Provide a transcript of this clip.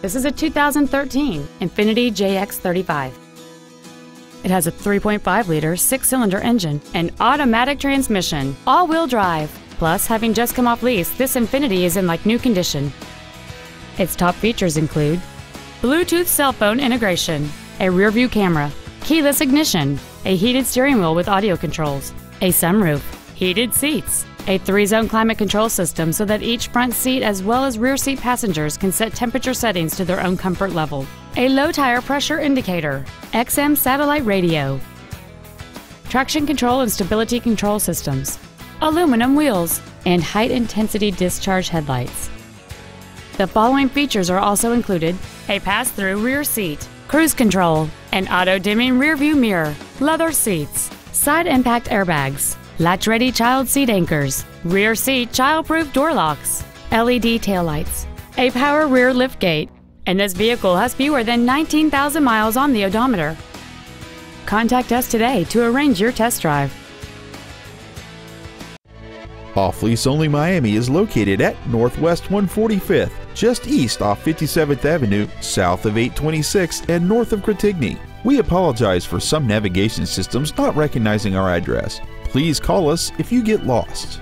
This is a 2013 Infiniti JX35. It has a 3.5-liter six-cylinder engine and automatic transmission, all-wheel drive. Plus, having just come off lease, this Infiniti is in like new condition. Its top features include Bluetooth cell phone integration, a rear-view camera, keyless ignition, a heated steering wheel with audio controls, a sunroof, heated seats, a three-zone climate control system so that each front seat as well as rear seat passengers can set temperature settings to their own comfort level, a low tire pressure indicator, XM satellite radio, traction control and stability control systems, aluminum wheels, and high-intensity discharge headlights. The following features are also included. A pass through rear seat, cruise control, an auto dimming rear view mirror, leather seats, side impact airbags, latch ready child seat anchors, rear seat child proof door locks, LED taillights, a power rear lift gate, and this vehicle has fewer than 19,000 miles on the odometer. Contact us today to arrange your test drive. Off Lease Only Miami is located at Northwest 145th, just east off 57th Avenue, south of 826, and north of Gratigny. We apologize for some navigation systems not recognizing our address. Please call us if you get lost.